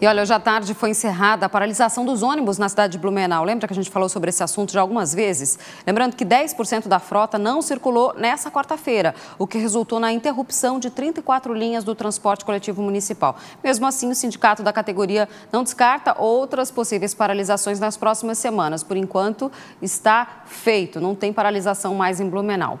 E olha, hoje à tarde foi encerrada a paralisação dos ônibus na cidade de Blumenau. Lembra que a gente falou sobre esse assunto já algumas vezes? Lembrando que 10% da frota não circulou nessa quarta-feira, o que resultou na interrupção de 34 linhas do transporte coletivo municipal. Mesmo assim, o sindicato da categoria não descarta outras possíveis paralisações nas próximas semanas. Por enquanto, está feito, não tem paralisação mais em Blumenau.